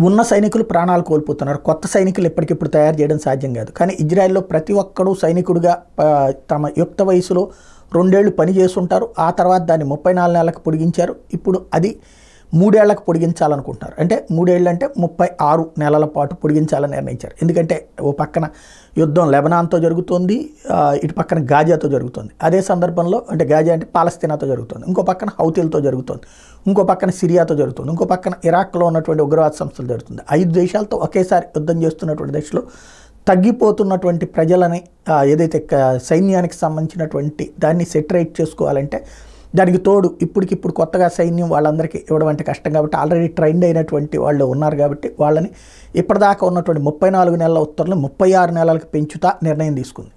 ఉన్న సైనికులు ప్రాణాలు కోల్పోతున్నారు. కొత్త సైనికులు ఎప్పటికిప్పుడు తయారు చేయడం సాధ్యం కాదు. కానీ ఇజ్రాయెల్లో ప్రతి ఒక్కడూ సైనికుడిగా తమ యుక్త వయసులో రెండేళ్ళు పని చేస్తుంటారు. ఆ తర్వాత దాన్ని ముప్పై నాలుగు నెలలకు పొడిగించారు. ఇప్పుడు అది మూడేళ్ళకు పొడిగించాలనుకుంటున్నారు. అంటే మూడేళ్ళు అంటే ముప్పై ఆరు నెలల పాటు పొడిగించాలని నిర్ణయించారు. ఎందుకంటే ఓ పక్కన యుద్ధం లెబనాన్తో జరుగుతోంది ఇటు పక్కన గాజాతో జరుగుతుంది. అదే సందర్భంలో అంటే గాజా అంటే పాలస్తీనాతో జరుగుతుంది. ఇంకో పక్కన హౌతీలతో జరుగుతుంది. ఇంకో పక్కన సిరియాతో జరుగుతుంది. ఇంకో పక్కన ఇరాక్లో ఉన్నటువంటి ఉగ్రవాద సంస్థలు జరుగుతుంది. ఐదు దేశాలతో ఒకేసారి యుద్ధం చేస్తున్నటువంటి దశలో తగ్గిపోతున్నటువంటి ప్రజలని ఏదైతే సైన్యానికి సంబంధించినటువంటి దాన్ని సెటరేట్ చేసుకోవాలంటే దానికి తోడు ఇప్పటికిప్పుడు కొత్తగా సైన్యం వాళ్ళందరికీ ఇవ్వడం అంటే కష్టం కాబట్టి ఆల్రెడీ ట్రైండ్ అయినటువంటి వాళ్ళు ఉన్నారు కాబట్టి వాళ్ళని ఇప్పటిదాకా ఉన్నటువంటి ముప్పై నాలుగు నెలల ఉత్తర్వులు ముప్పై ఆరు నెలలకు పెంచుతా నిర్ణయం తీసుకుంది.